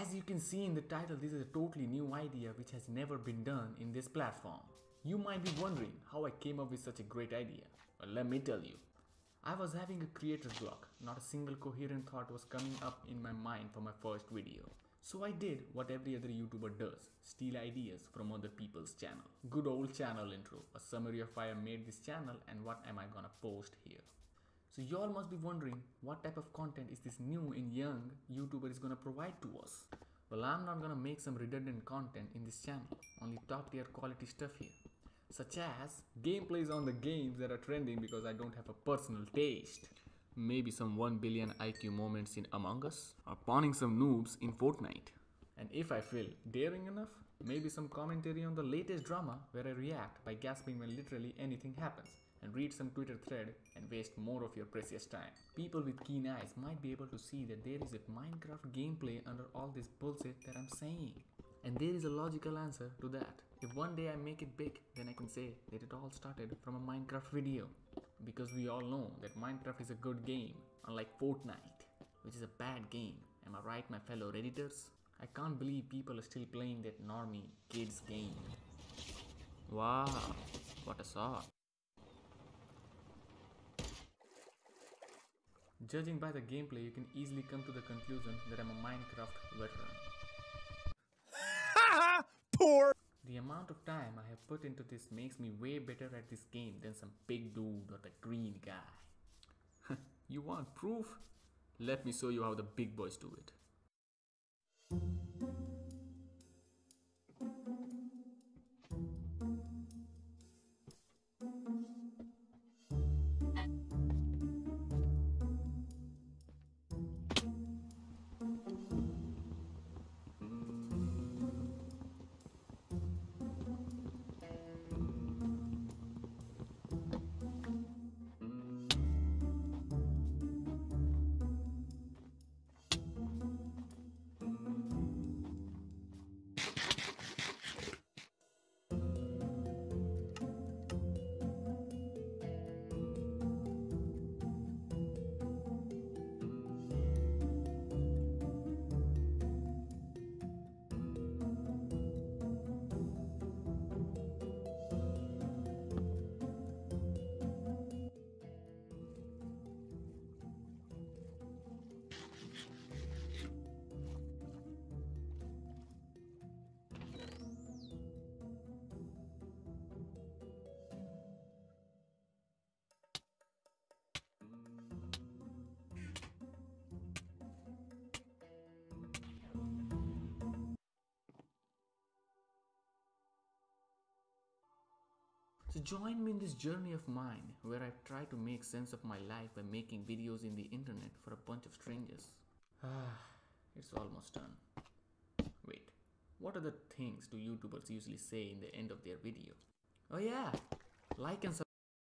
As you can see in the title, this is a totally new idea which has never been done in this platform. You might be wondering how I came up with such a great idea. Well, let me tell you. I was having a creator's block, not a single coherent thought was coming up in my mind for my first video. So I did what every other YouTuber does, steal ideas from other people's channel. Good old channel intro, a summary of why I made this channel and what am I gonna post here. So y'all must be wondering what type of content is this new and young YouTuber is gonna provide to us. Well, I'm not gonna make some redundant content in this channel, only top tier quality stuff here such as gameplays on the games that are trending because I don't have a personal taste. Maybe some 1 billion IQ moments in Among Us, or pawning some noobs in Fortnite. And if I feel daring enough, maybe some commentary on the latest drama where I react by gasping when literally anything happens, and read some Twitter thread and waste more of your precious time. People with keen eyes might be able to see that there is a Minecraft gameplay under all this bullshit that I'm saying. And there is a logical answer to that. If one day I make it big, then I can say that it all started from a Minecraft video. Because we all know that Minecraft is a good game, unlike Fortnite, which is a bad game. Am I right, my fellow Redditors? I can't believe people are still playing that normie kids game. Wow, what a shot. Judging by the gameplay, you can easily come to the conclusion that I'm a Minecraft veteran. Poor. The amount of time I have put into this makes me way better at this game than some big dude or the green guy. you want proof? Let me show you how the big boys do it. So join me in this journey of mine where I try to make sense of my life by making videos in the internet for a bunch of strangers. Ah, it's almost done. Wait, what other things do YouTubers usually say in the end of their video? Oh yeah, like and subscribe.